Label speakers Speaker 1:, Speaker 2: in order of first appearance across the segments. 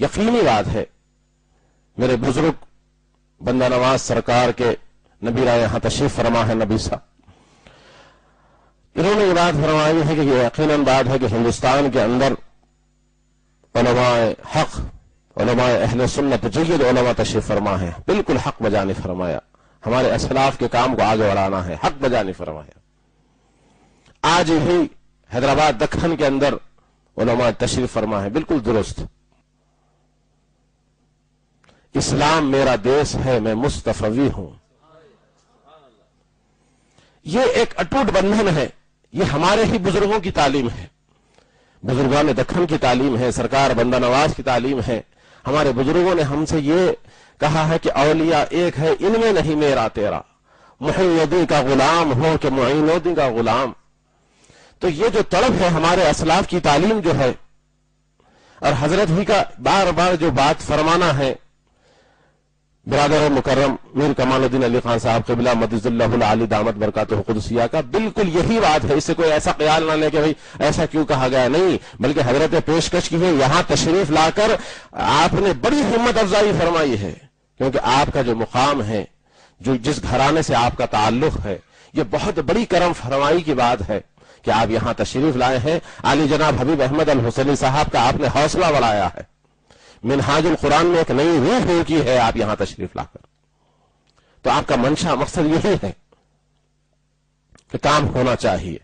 Speaker 1: یقینی بات ہے۔ میرے بزرگ، بندہ نواز سرکار کے نبی رائے یہاں تشریف فرما ہے نبی صاحب۔ انہوں نے یہ بات فرمائی ہے کہ یہ یقیناً بات ہے کہ ہندوستان کے اندر علماء حق، علماء اہل سنت جید علماء تشریف فرما ہے۔ بالکل حق بجانی فرمایا۔ ہمارے اسلاف کے کام کو آگے بڑھانا ہے۔ حق بجانی فرمایا۔ آج ہی حیدرآباد دکن کے اندر علماء تشریف فرما ہے۔ بالکل درست۔ اسلام میرا دیش ہے، میں مستفوی ہوں۔ یہ ایک اٹوٹ بندھن ہے، یہ ہمارے ہی بزرگوں کی تعلیم ہے۔ بزرگان دکن کی تعلیم ہے، سرکار بندہ نواز کی تعلیم ہے۔ ہمارے بزرگوں نے ہم سے یہ کہا ہے کہ اولیاء ایک ہے، ان میں نہیں میرا تیرا۔ محیدی کا غلام ہو کہ معینودی کا غلام۔ تو یہ جو تڑپ ہے ہمارے اسلاف کی تعلیم جو ہے، اور حضرت ہی کا بار بار جو بات فرمانا ہے برادر مکرم میر کمال الدین علی خان صاحب، قبلہ مدض اللہ علی دامت برکات قدسیہ کا بالکل یہی بات ہے۔ اس سے کوئی ایسا خیال نہ لے کہ بھئی ایسا کیوں کہا گیا؟ نہیں، بلکہ حضرت پیشکش کی ہے، یہاں تشریف لا کر آپ نے بڑی ہمت افزائی فرمائی ہے۔ کیونکہ آپ کا جو مقام ہے، جو جس گھرانے سے آپ کا تعلق ہے، یہ بہت بڑی کرم فرمائی کی بات ہے کہ آپ یہاں تشریف لائے ہیں۔ علی جناب حبیب احمد الحسنی صاحب کا آپ نے حوصلہ بڑھایا ہے۔ منہاج القرآن میں ایک نئی روح ہو ہے، آپ یہاں تشریف لا کر۔ تو آپ کا منشا مقصد یہی ہے کہ کام ہونا چاہیے۔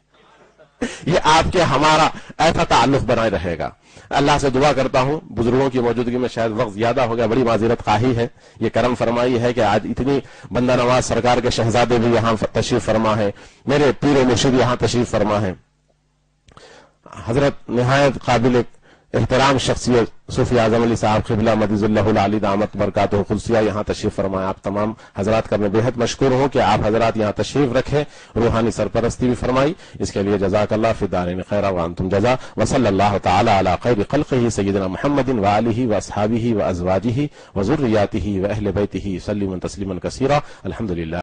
Speaker 1: یہ آپ کے ہمارا ایسا تعلق بنائے رہے گا۔ اللہ سے دعا کرتا ہوں، بزرگوں کی موجودگی میں شاید وقت زیادہ ہو گیا، بڑی معذرت خواہی ہے۔ یہ کرم فرمائی ہے کہ آج اتنی بندہ نواز سرکار کے شہزادے بھی یہاں تشریف فرما ہے میرے پیر و مرشد یہاں تشریف فرما ہے حضرت نہایت قابل احترام شخصیت صوفی اعظم علی صاحب قبلہ مدیز اللہ علی دامت برکات و خلصیہ یہاں تشریف فرمائے۔ آپ تمام حضرات کا میں بہت مشکور ہوں کہ آپ حضرات یہاں تشریف رکھیں، روحانی سرپرستی بھی فرمائی۔ اس کے لیے جزاک اللہ فی دارین خیر وانتم جزا۔ وصلی اللہ تعالی علی خیر خلقہ سیدنا محمد و آلہ و اصحابہ و ازواجہ و ذریاتہ و اہل بیتہ سلیم تسلیما کثیرا۔ الحمدللہ۔